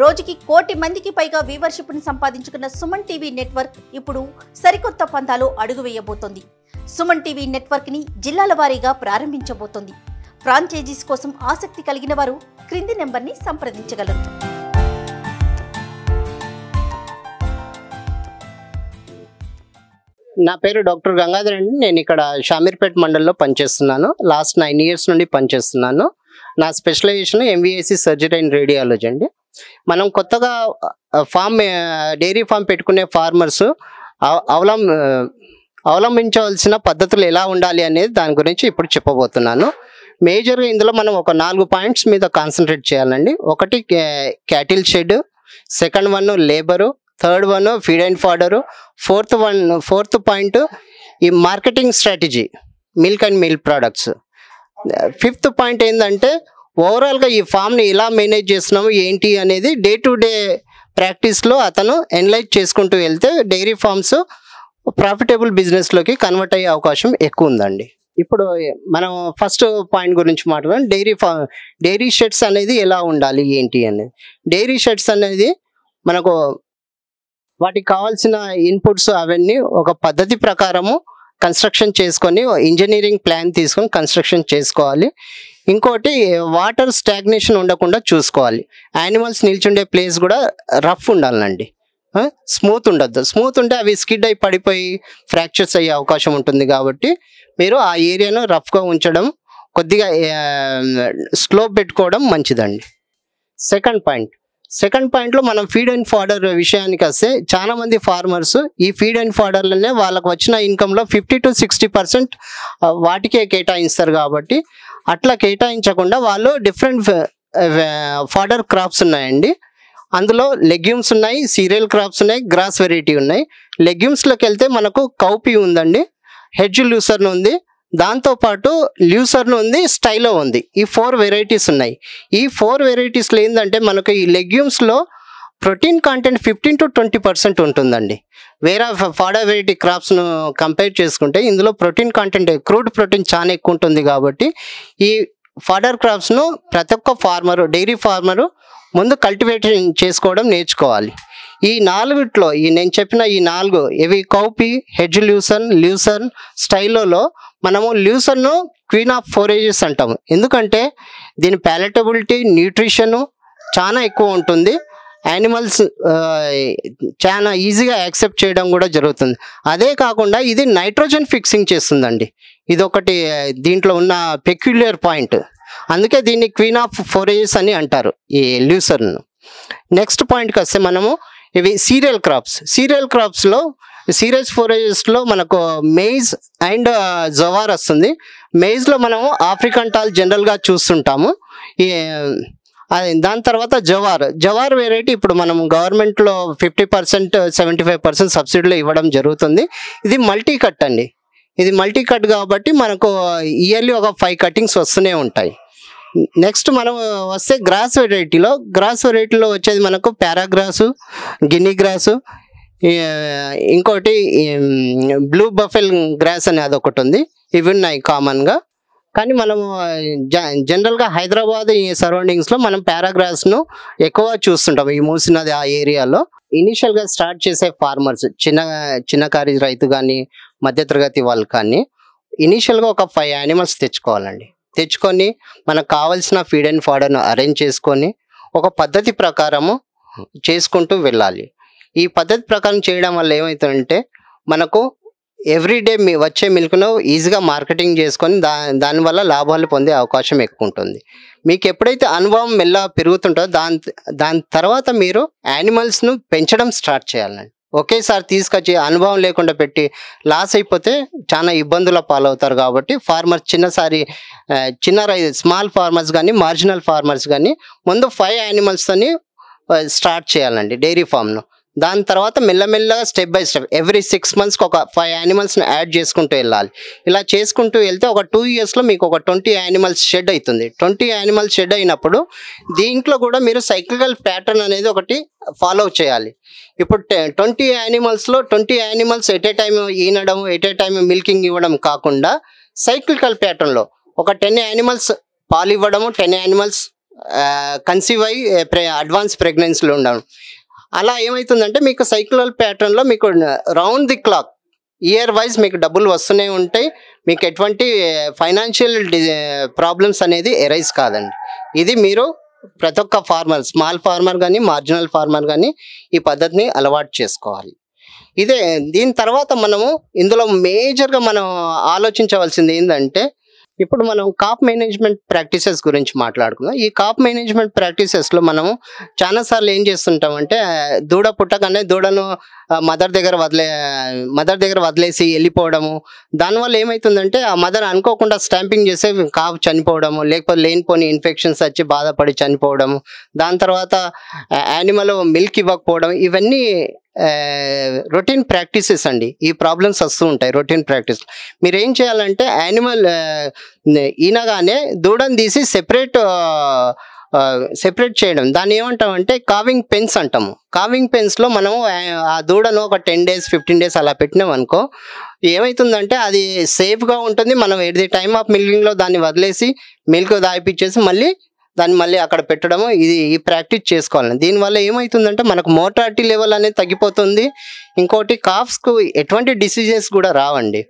రోజుకి కోటి మందికి పైగా వ్యూవర్షిప్ని సంపాదించుకున్న సుమన్ టీవీ నెట్వర్క్ ఇప్పుడు సరికొత్త పంతాలో అడుగు వేయబోతోంది. సుమన్ టీవీ నెట్వర్క్ని జిల్లాల వారీగా ప్రారంభించబోతోంది. ఫ్రాంచైజీస్ కోసం ఆసక్తి కలిగిన వారు క్రింది నెంబర్ని సంప్రదించగలరు. నా పేరు డాక్టర్ గంగాధర్ అండి. నేను ఇక్కడ షామీర్పేట్ మండల్లో పనిచేస్తున్నాను. లాస్ట్ నైన్ ఇయర్స్ నుండి పనిచేస్తున్నాను. నా specialization MVSc surgery and radiology అండి. మనం కొత్తగా ఫామ్ డైరీ ఫామ్ పెట్టుకునే ఫార్మర్స్ అవలం అవలంబించవలసిన పద్ధతులు ఎలా ఉండాలి అనేది దాని గురించి ఇప్పుడు చెప్పబోతున్నాను. మేజర్గా ఇందులో మనం ఒక నాలుగు పాయింట్స్ మీద కాన్సన్ట్రేట్ చేయాలండి. ఒకటి cattle shed second one labour third one feed and fodder fourth one fourth point ఈ marketing strategy milk and milk products. Fifth point ఏంటంటే ఓవరాల్గా ఈ ఫామ్ని ఎలా మేనేజ్ చేస్తున్నాము ఏంటి అనేది డే టు డే ప్రాక్టీస్లో అతను ఎనలైజ్ చేసుకుంటూ వెళ్తే డైరీ ఫార్మ్స్ ప్రాఫిటబుల్ బిజినెస్లోకి కన్వర్ట్ అయ్యే అవకాశం ఎక్కువ ఉందండి. ఇప్పుడు మనం ఫస్ట్ పాయింట్ గురించి మాట్లాడడం డైరీ ఫా డైరీ షెడ్స్ అనేది ఎలా ఉండాలి ఏంటి అనేది? డైరీ షెడ్స్ అనేది మనకు వాటికి కావాల్సిన ఇన్పుట్స్ అవన్నీ ఒక పద్ధతి ప్రకారము కన్స్ట్రక్షన్ చేసుకొని ఇంజనీరింగ్ ప్లాన్ తీసుకొని కన్స్ట్రక్షన్ చేసుకోవాలి. ఇంకోటి వాటర్ స్టాగ్నేషన్ ఉండకుండా చూసుకోవాలి. యానిమల్స్ నిల్చుండే ప్లేస్ కూడా రఫ్ ఉండాలండి. స్మూత్ ఉండద్దు. స్మూత్ ఉంటే అవి స్కిడ్ అయి పడిపోయి ఫ్రాక్చర్స్ అయ్యే అవకాశం ఉంటుంది కాబట్టి మీరు ఆ ఏరియాను రఫ్గా ఉంచడం కొద్దిగా స్లోప్ పెట్టుకోవడం మంచిదండి. సెకండ్ పాయింట్ సెకండ్ పాయింట్లో మనం ఫీడ్ అండ్ ఫాడర్ విషయానికి వస్తే చాలామంది ఫార్మర్స్ ఈ ఫీడ్ అండ్ ఫాడర్లనే వాళ్ళకు వచ్చిన ఇన్కంలో ఫిఫ్టీ టు సిక్స్టీ పర్సెంట్ వాటికే కేటాయిస్తారు కాబట్టి అట్లా కేటాయించకుండా వాళ్ళు డిఫరెంట్ ఫాడర్ క్రాప్స్ ఉన్నాయండి. అందులో లెగ్యూమ్స్ ఉన్నాయి సీరియల్ క్రాప్స్ ఉన్నాయి గ్రాస్ వెరైటీ ఉన్నాయి. లెగ్యూమ్స్లోకి వెళ్తే మనకు కౌపీ ఉందండి హెడ్జ్ లూసర్న్ ఉంది. దాంతోపాటు ల్యూసర్న్ ఉంది స్టైలో ఉంది. ఈ ఫోర్ వెరైటీస్ ఉన్నాయి. ఈ ఫోర్ వెరైటీస్లో ఏంటంటే మనకు ఈ లెగ్యూమ్స్లో protein content fifteen to twenty percent ఉంటుందండి. వేరే ఫాడా వెరైటీ క్రాప్స్ను కంపేర్ చేసుకుంటే ఇందులో ప్రోటీన్ కంటెంట్ క్రూడ్ ప్రోటీన్ చాలా ఎక్కువ ఉంటుంది కాబట్టి ఈ ఫాడర్ క్రాప్స్ను ప్రతి ఒక్క ఫార్మరు డైరీ ఫార్మరు ముందు కల్టివేషన్ చేసుకోవడం నేర్చుకోవాలి. ఈ నాలుగిట్లో ఈ నేను చెప్పిన ఈ నాలుగు ఇవి కౌపి హెడ్జ్ ల్యూసన్ ల్యూసన్ స్టైలోలో మనము ల్యూసన్ను క్వీన్ ఆఫ్ ఫోరేజెస్ అంటాము. ఎందుకంటే దీని ప్యాలెటబిలిటీ న్యూట్రిషను చాలా ఎక్కువ ఉంటుంది. యానిమల్స్ చాలా ఈజీగా యాక్సెప్ట్ చేయడం కూడా జరుగుతుంది. అదే కాకుండా ఇది నైట్రోజన్ ఫిక్సింగ్ చేస్తుందండి. ఇది ఒకటి దీంట్లో ఉన్న పెక్యులియర్ పాయింట్ అందుకే దీన్ని క్వీన్ ఆఫ్ ఫోరేజెస్ అని అంటారు ఈ ల్యూసర్ను. నెక్స్ట్ పాయింట్కి వస్తే మనము ఇవి సీరియల్ క్రాప్స్ సీరియల్ క్రాప్స్లో సీరియల్స్ ఫోరేజెస్లో మనకు మెయిజ్ అండ్ జవార్ వస్తుంది. మెయిజ్లో మనము ఆఫ్రికన్ టాల్ జనరల్గా చూస్తుంటాము. ఈ దాని తర్వాత జవార్. జవార్ వెరైటీ ఇప్పుడు మనం గవర్నమెంట్లో fifty percent seventy five percent సబ్సిడీలో ఇవ్వడం జరుగుతుంది. ఇది మల్టీ కట్ అండి. ఇది మల్టీ కట్ కాబట్టి మనకు ఇయర్లీ ఒక ఫైవ్ కటింగ్స్ వస్తూనే ఉంటాయి. నెక్స్ట్ మనం వస్తే గ్రాస్ వెరైటీలో గ్రాస్ వెరైటీలో వచ్చేది మనకు పారాగ్రాసు గిన్నీ గ్రాసు ఇంకోటి బ్లూ బఫెల్ గ్రాస్ అని అదొకటి ఉంది. ఇవి ఉన్నాయి కామన్గా కానీ మనము జనరల్గా హైదరాబాద్ ఈ సరౌండింగ్స్లో మనం పారాగ్రాఫ్స్ను ఎక్కువ చూస్తుంటాం. ఈ మూసినది ఆ ఏరియాలో. ఇనీషియల్గా స్టార్ట్ చేసే ఫార్మర్స్ చిన్న చిన్నకారి రైతు కానీ మధ్యతరగతి వాళ్ళు కానీ ఇనీషియల్గా ఒక ఫైవ్ యానిమల్స్ తెచ్చుకోవాలండి. తెచ్చుకొని మనకు కావాల్సిన ఫీడ్ అండ్ ఫాడర్ను అరేంజ్ చేసుకొని ఒక పద్ధతి ప్రకారము చేసుకుంటూ వెళ్ళాలి. ఈ పద్ధతి ప్రకారం చేయడం వల్ల ఏమవుతుందంటే మనకు ఎవ్రీడే మీ వచ్చే మిల్క్ను ఈజీగా మార్కెటింగ్ చేసుకొని దా దానివల్ల లాభాలు పొందే అవకాశం ఎక్కువ ఉంటుంది. మీకు ఎప్పుడైతే అనుభవం మెల్ల పెరుగుతుంటుందో దాని దాని తర్వాత మీరు యానిమల్స్ను పెంచడం స్టార్ట్ చేయాలండి. ఒకేసారి తీసుకొచ్చి అనుభవం లేకుండా పెట్టి లాస్ అయిపోతే చాలా ఇబ్బందుల పాలవుతారు కాబట్టి ఫార్మర్స్ చిన్నసారి చిన్న రై స్మాల్ ఫార్మర్స్ కానీ మార్జినల్ ఫార్మర్స్ కానీ ముందు ఫైవ్ యానిమల్స్తోని స్టార్ట్ చేయాలండి డైరీ ఫామ్ను దాని తర్వాత మెల్లమెల్లగా step by step every six మంత్స్కి ఒక ఫైవ్ యానిమల్స్ని యాడ్ చేసుకుంటూ వెళ్ళాలి. ఇలా చేసుకుంటూ వెళ్తే ఒక టూ ఇయర్స్లో మీకు ఒక ట్వంటీ యానిమల్స్ షెడ్ అవుతుంది. ట్వంటీ యానిమల్స్ షెడ్ అయినప్పుడు దీంట్లో కూడా మీరు సైక్లికల్ ప్యాటర్న్ అనేది ఒకటి ఫాలో చేయాలి. ఇప్పుడు twenty యానిమల్స్లో twenty animals at a time ఈనడం at a time milking ఇవ్వడం కాకుండా సైక్లికల్ ప్యాటర్న్లో ఒక టెన్ యానిమల్స్ పాలు ఇవ్వడము టెన్ యానిమల్స్ కన్సీవ్ అయ్యి అడ్వాన్స్ ప్రెగ్నెన్సీలో ఉండడం. అలా ఏమవుతుందంటే మీకు సైక్లల్ ప్యాటర్న్లో మీకు round the clock year wise మీకు డబ్బులు వస్తూనే ఉంటాయి. మీకు ఎటువంటి ఫైనాన్షియల్ ప్రాబ్లమ్స్ అనేది ఎరైజ్ కాదండి. ఇది మీరు ప్రతి ఒక్క ఫార్మర్ స్మాల్ ఫార్మర్ కానీ మార్జినల్ ఫార్మర్ కానీ ఈ పద్ధతిని అలవాటు చేసుకోవాలి. ఇదే దీని తర్వాత మనము ఇందులో మేజర్గా మనం ఆలోచించవలసింది ఏంటంటే ఇప్పుడు మనం కాప్ మేనేజ్మెంట్ ప్రాక్టీసెస్ గురించి మాట్లాడుకుందాం. ఈ కాప్ మేనేజ్మెంట్ ప్రాక్టీసెస్లో మనము చాలాసార్లు ఏం చేస్తుంటామంటే దూడ పుట్టగానే దూడను మదర్ దగ్గర వదిలే మదర్ దగ్గర వదిలేసి వెళ్ళిపోవడము. దానివల్ల ఏమవుతుందంటే ఆ మదర్ అనుకోకుండా స్టాంపింగ్ చేసే కాపు చనిపోవడము లేకపోతే లేనిపోని ఇన్ఫెక్షన్స్ వచ్చి బాధపడి చనిపోవడము. దాని తర్వాత యానిమల్ మిల్క్ ఇవ్వకపోవడం ఇవన్నీ రొటీన్ ప్రాక్టీసెస్ అండి. ఈ ప్రాబ్లమ్స్ వస్తూ ఉంటాయి రొటీన్ ప్రాక్టీస్. మీరు ఏం చేయాలంటే యానిమల్ ఈనగానే దూడని తీసి సెపరేట్ సెపరేట్ చేయడం. దాన్ని ఏమంటామంటే కావింగ్ పెన్స్ అంటాము. కావింగ్ పెన్స్లో మనము ఆ- దూడను ఒక టెన్ డేస్ ఫిఫ్టీన్ డేస్ అలా పెట్టినాం అనుకో ఏమవుతుందంటే అది సేఫ్గా ఉంటుంది. మనం ఎట్ ది టైమ్ ఆఫ్ మిల్కింగ్లో దాన్ని వదిలేసి మిల్క్ దాయిపించేసి మళ్ళీ దాన్ని మళ్ళీ అక్కడ పెట్టడము ఇది ఈ ప్రాక్టీస్ చేసుకోవాలి దీనివల్ల ఏమవుతుందంటే మనకు మోటారిటీ లెవెల్ అనేది తగ్గిపోతుంది. ఇంకోటి కాఫ్స్కు ఎటువంటి డిసీజెస్ కూడా రావండి.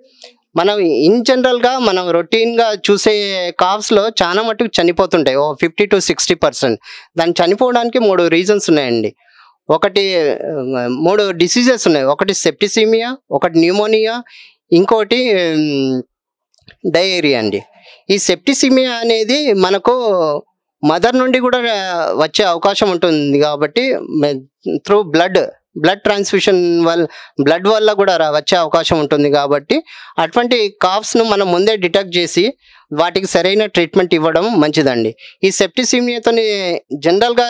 మనం ఇన్ జనరల్గా మనం రొటీన్గా చూసే కాఫ్స్లో చాలా మటుకు చనిపోతుంటాయి. ఓ ఫిఫ్టీ టు సిక్స్టీ పర్సెంట్ దాన్ని చనిపోవడానికి మూడు రీజన్స్ ఉన్నాయండి. ఒకటి మూడు డిసీజెస్ ఉన్నాయి. ఒకటి సెప్టిసిమియా ఒకటి న్యూమోనియా ఇంకోటి డయేరియా అండి. ఈ సెప్టిసిమియా అనేది మనకు మదర్ నుండి కూడా వచ్చే అవకాశం ఉంటుంది కాబట్టి త్రూ బ్లడ్ బ్లడ్ ట్రాన్స్ఫ్యూషన్ వల్ల బ్లడ్ వల్ల కూడా వచ్చే అవకాశం ఉంటుంది కాబట్టి అటువంటి కాఫ్స్ను మనం ముందే డిటెక్ట్ చేసి వాటికి సరైన ట్రీట్మెంట్ ఇవ్వడం మంచిదండి. ఈ సెప్టిసిమియాతోని జనరల్గా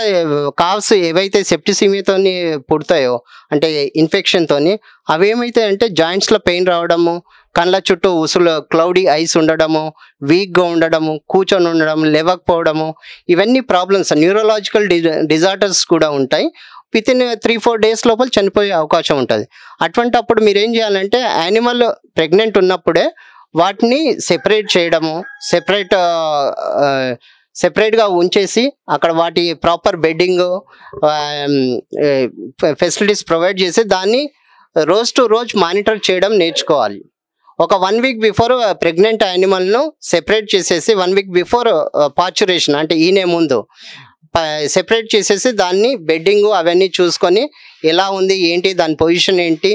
కాఫ్స్ ఏవైతే సెప్టిసిమియాతోని పుడతాయో అంటే ఇన్ఫెక్షన్తోని అవి ఏమైతాయి అంటే జాయింట్స్లో పెయిన్ రావడము కళ్ళ చుట్టూ ఉసులు క్లౌడీ ఐస్ ఉండడము వీక్గా ఉండడము కూర్చొని ఉండడం లేవకపోవడము ఇవన్నీ ప్రాబ్లమ్స్ న్యూరలాజికల్ డిజార్డర్స్ కూడా ఉంటాయి. Within three four days లోపల చనిపోయే అవకాశం ఉంటుంది. అటువంటి అప్పుడు మీరు ఏం చేయాలంటే యానిమల్ ప్రెగ్నెంట్ ఉన్నప్పుడే వాటిని సెపరేట్ చేయడము సెపరేట్ సెపరేట్గా ఉంచేసి అక్కడ వాటి ప్రాపర్ బెడ్డింగ్ ఫెసిలిటీస్ ప్రొవైడ్ చేసి దాన్ని రోజు టు రోజు మానిటర్ చేయడం నేర్చుకోవాలి. ఒక వన్ వీక్ బిఫోర్ ప్రెగ్నెంట్ యానిమల్ను సెపరేట్ చేసేసి వన్ వీక్ బిఫోర్ పాచురేషన్ అంటే ఈనే ముందు సెపరేట్ చేసేసి దాన్ని బెడ్డింగ్ అవన్నీ చూసుకొని ఎలా ఉంది ఏంటి దాని పొజిషన్ ఏంటి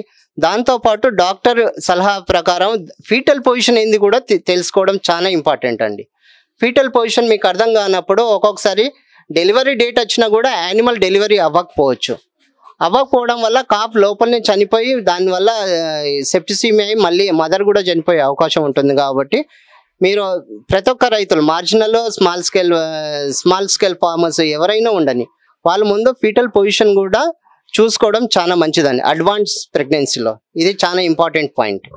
దాంతోపాటు డాక్టర్ సలహా ప్రకారం ఫీటల్ పొజిషన్ ఏంది కూడా తెలుసుకోవడం చాలా ఇంపార్టెంట్ అండి. ఫీటల్ పొజిషన్ మీకు అర్థం కానప్పుడు ఒక్కొక్కసారి డెలివరీ డేట్ వచ్చినా కూడా యానిమల్ డెలివరీ అవ్వకపోవచ్చు. అవ్వకపోవడం వల్ల కాప్ లోపలనే చనిపోయి దానివల్ల సెప్టిసీమి అయి మళ్ళీ మదర్ కూడా చనిపోయే అవకాశం ఉంటుంది కాబట్టి మీరు ప్రతి ఒక్క రైతులు marginal small scale small scale farmers ఎవరైనా ఉండని వాళ్ళ ముందు ఫీటల్ పొజిషన్ కూడా చూసుకోవడం చాలా మంచిదండి. అడ్వాన్స్ ప్రెగ్నెన్సీలో ఇది చాలా ఇంపార్టెంట్ పాయింట్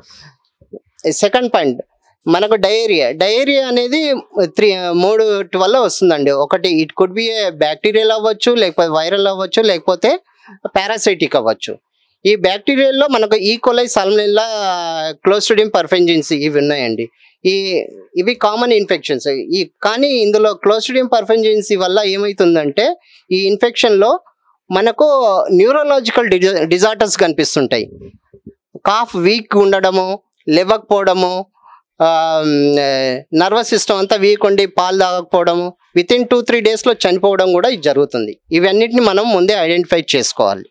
సెకండ్ పాయింట్ మనకు డయేరియా డయేరియా అనేది త్రీ మూడు వల్ల వస్తుందండి. ఒకటి ఇట్ కుడ్ బి బ్యాక్టీరియల్ అవ్వచ్చు లేకపోతే వైరల్ అవ్వచ్చు లేకపోతే పారాసైటిక్ అవ్వచ్చు. ఈ బ్యాక్టీరియాలో మనకు ఈకోలై సల్మెల్లా క్లోస్ట్రిడియం పర్ఫెంజెన్సీ ఇవి ఉన్నాయండి. ఈ ఇవి కామన్ ఇన్ఫెక్షన్స్ ఈ కానీ ఇందులో క్లోస్ట్రిడియం పర్ఫెంజెన్సీ వల్ల ఏమవుతుందంటే ఈ ఇన్ఫెక్షన్లో మనకు న్యూరలాజికల్ డిజార్డర్స్ కనిపిస్తుంటాయి. కాఫ్ వీక్ ఉండడము లేవకపోవడము నర్వస్ సిస్టమ్ అంతా వీక్ ఉండి పాలు తాగకపోవడము విత్ ఇన్ టూ త్రీ డేస్లో చనిపోవడం కూడా ఇది జరుగుతుంది. ఇవన్నిటిని మనం ముందే ఐడెంటిఫై చేసుకోవాలి.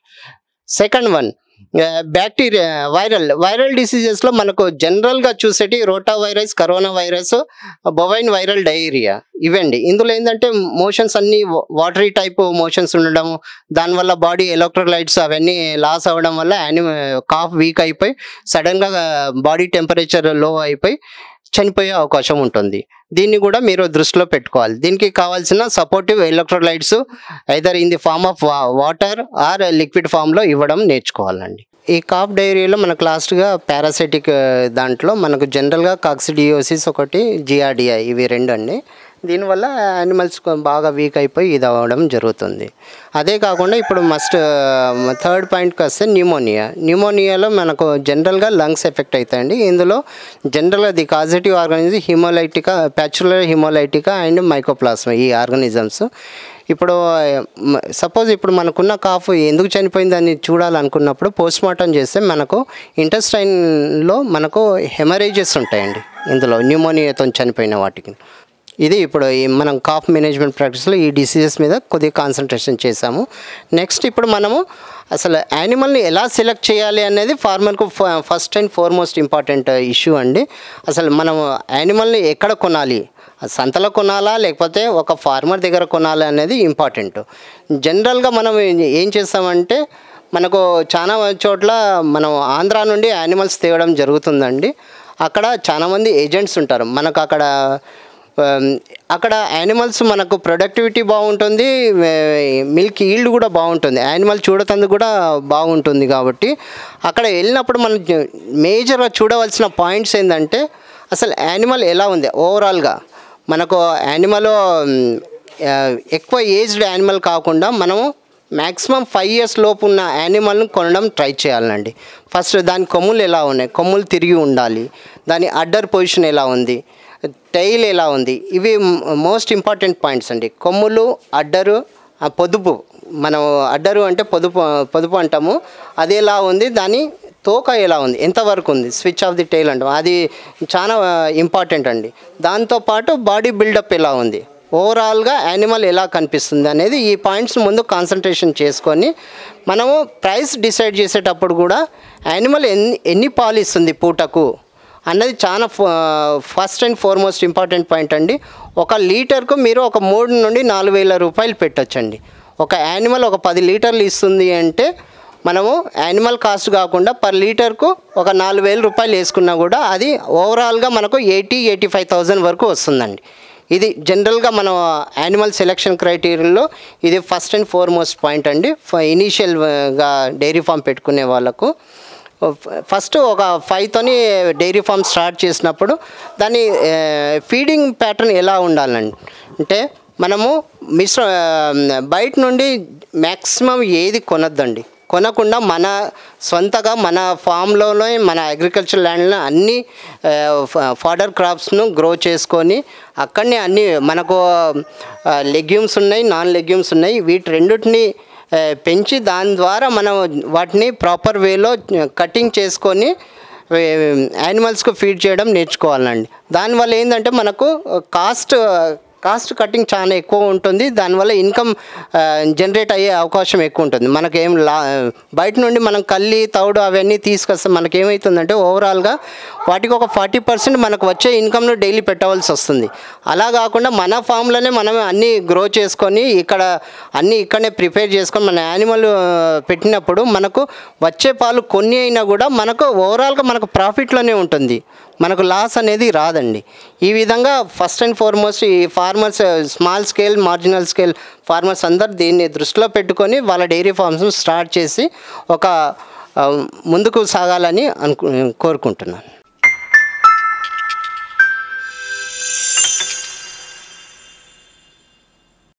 Second one bacteria viral viral డిసీజెస్లో మనకు జనరల్గా చూసేటి rotavirus coronavirus bovine viral diarrhoea ఇవండి. ఇందులో ఏంటంటే మోషన్స్ అన్నీ వాటరీ టైప్ మోషన్స్ ఉండడం దానివల్ల బాడీ ఎలక్ట్రోలైట్స్ అవన్నీ లాస్ అవ్వడం వల్ల యానిమ కాఫ్ వీక్ అయిపోయి సడన్గా బాడీ టెంపరేచర్లో అయిపోయి చనిపోయే అవకాశం ఉంటుంది. దీన్ని కూడా మీరు దృష్టిలో పెట్టుకోవాలి. దీనికి కావాల్సిన supportive electrolytes either in the form of water or liquid ఫామ్లో ఇవ్వడం నేర్చుకోవాలండి. ఈ కాఫ్ డైరీలో మనకు లాస్ట్గా పారాసైటిక్ దాంట్లో మనకు జనరల్గా కాక్సిడియోసిస్ ఒకటి జిఆర్డిఐ ఇవి రెండు అండి. దీనివల్ల యానిమల్స్ బాగా వీక్ అయిపోయి ఇది అవ్వడం జరుగుతుంది. అదే కాకుండా ఇప్పుడు మస్ట్ థర్డ్ పాయింట్కి వస్తే న్యూమోనియా న్యూమోనియాలో మనకు జనరల్గా లంగ్స్ ఎఫెక్ట్ అవుతాయండి ఇందులో జనరల్గా the causative organism haemolytica pasteurella haemolytica and mycoplasma ఈ ఆర్గానిజమ్స్ ఇప్పుడు సపోజ్ ఇప్పుడు మనకున్న కాఫ్ ఎందుకు చనిపోయింది అని చూడాలనుకున్నప్పుడు పోస్ట్ మార్టం చేస్తే మనకు ఇంటెస్టైన్లో మనకు హెమరేజెస్ ఉంటాయండి. ఇందులో న్యూమోనియాతో చనిపోయిన వాటికి. ఇది ఇప్పుడు ఈ మనం కాఫ్ మేనేజ్మెంట్ ప్రాక్టీస్లో ఈ డిసీజెస్ మీద కొద్దిగా కాన్సన్ట్రేషన్ చేశాము. నెక్స్ట్ ఇప్పుడు మనము అసలు యానిమల్ని ఎలా సెలెక్ట్ చేయాలి అనేది ఫార్మర్కు first and foremost important issue అండి. అసలు మనం యానిమల్ని ఎక్కడ కొనాలి? సంతలో కొనాలా? లేకపోతే ఒక ఫార్మర్ దగ్గర కొనాలా అనేది ఇంపార్టెంట్ జనరల్గా మనం ఏం చేస్తామంటే మనకు చాలా చోట్ల మనం ఆంధ్రా నుండి యానిమల్స్ తేవడం జరుగుతుందండి. అక్కడ చాలామంది ఏజెంట్స్ ఉంటారు. మనకు అక్కడ Um, అక్కడ యానిమల్స్ మనకు ప్రొడక్టివిటీ బాగుంటుంది మిల్క్ ఈల్డ్ కూడా బాగుంటుంది. యానిమల్ చూడతందుకు కూడా బాగుంటుంది కాబట్టి. అక్కడ వెళ్ళినప్పుడు మనం మేజర్గా చూడవలసిన పాయింట్స్ ఏంటంటే అసలు యానిమల్ ఎలా ఉంది? ఓవరాల్గా మనకు యానిమల్ ఎక్కువ ఏజ్డ్ యానిమల్ కాకుండా మనము మ్యాక్సిమం ఫైవ్ ఇయర్స్ లోపు ఉన్న యానిమల్ని కొనడం ట్రై చేయాలండి. ఫస్ట్ దాని కొమ్ములు ఎలా ఉన్నాయి? కొమ్ములు తిరిగి ఉండాలి. దాని అడ్డర్ పొజిషన్ ఎలా ఉంది? టైల్ ఎలా ఉంది? ఇవి మోస్ట్ ఇంపార్టెంట్ పాయింట్స్ అండి. కొమ్ములు అడ్డరు పొదుపు. మనం అడ్డరు అంటే పొదుపు పొదుపు అంటాము. అది ఎలా ఉంది? దాని తోక ఎలా ఉంది? ఎంతవరకు ఉంది? స్విచ్ ఆఫ్ ది టైల్ అంటాం. అది చాలా ఇంపార్టెంట్ అండి. దాంతోపాటు బాడీ బిల్డప్ ఎలా ఉంది? ఓవరాల్గా యానిమల్ ఎలా కనిపిస్తుంది అనేది ఈ పాయింట్స్ ముందు కాన్సన్ట్రేషన్ చేసుకొని మనము ప్రైస్ డిసైడ్ చేసేటప్పుడు కూడా యానిమల్ ఎన్ని ఎన్ని పాలు ఇస్తుంది పూటకు? అన్నది చాలా first and foremost important point అండి. ఒక లీటర్కు మీరు ఒక మూడు నుండి నాలుగు వేల రూపాయలు పెట్టొచ్చండి. ఒక యానిమల్ ఒక పది లీటర్లు ఇస్తుంది అంటే మనము యానిమల్ కాస్ట్ కాకుండా పర్ లీటర్కు ఒక నాలుగు వేల రూపాయలు వేసుకున్నా కూడా అది ఓవరాల్గా మనకు ఎయిటీ ఎయిటీ ఫైవ్ థౌజండ్ వరకు వస్తుందండి. ఇది జనరల్గా మనం యానిమల్ సెలెక్షన్ క్రైటీరియాలో ఇది ఫస్ట్ అండ్ ఫార్మోస్ట్ పాయింట్ అండి. ఇనీషియల్గా డైరీ ఫామ్ పెట్టుకునే వాళ్ళకు. ఫస్ట్ ఒక ఫైవ్తోని డైరీ ఫామ్ స్టార్ట్ చేసినప్పుడు దాని ఫీడింగ్ ప్యాటర్న్ ఎలా ఉండాలండి? అంటే మనము మిశ్ర బయట నుండి మ్యాక్సిమం ఏది కొనద్దండి. కొనకుండా మన సొంతగా మన ఫామ్లోనే మన అగ్రికల్చర్ ల్యాండ్లో అన్ని ఫాడర్ క్రాప్స్ను గ్రో చేసుకొని అక్కడనే అన్ని మనకు లెగ్యూమ్స్ ఉన్నాయి నాన్ లెగ్యూమ్స్ ఉన్నాయి. వీటి రెండింటిని పెంచి దాని ద్వారా మనం వాటిని ప్రాపర్ వేలో కటింగ్ చేసుకొని యానిమల్స్కు ఫీడ్ చేయడం నేర్చుకోవాలండి. దానివల్ల ఏంటంటే మనకు కాస్ట్ కాస్ట్ కటింగ్ చాలా ఎక్కువ ఉంటుంది. దానివల్ల ఇన్కమ్ జనరేట్ అయ్యే అవకాశం ఎక్కువ ఉంటుంది. మనకేం లా బయట నుండి మనం కల్లి తౌడు అవన్నీ తీసుకొస్తే మనకి ఏమవుతుందంటే ఓవరాల్గా వాటికి ఒక ఫార్టీ పర్సెంట్ మనకు వచ్చే ఇన్కమ్ను డైలీ పెట్టవలసి వస్తుంది. అలా కాకుండా మన ఫామ్లోనే మనం అన్నీ గ్రో చేసుకొని ఇక్కడ అన్నీ ఇక్కడనే ప్రిపేర్ చేసుకొని మన యానిమల్ పెట్టినప్పుడు మనకు వచ్చే పాలు కొన్ని అయినా కూడా మనకు ఓవరాల్గా మనకు ప్రాఫిట్లోనే ఉంటుంది. మనకు లాస్ అనేది రాదండి. ఈ విధంగా ఫస్ట్ అండ్ ఫార్మోస్ట్ ఈ farmers small scale marginal scale farmers అందరు దీన్ని దృష్టిలో పెట్టుకొని వాళ్ళ డైరీ ఫార్మ్స్ స్టార్ట్ చేసి ఒక ముందుకు సాగాలని అను కోరుకుంటున్నాను.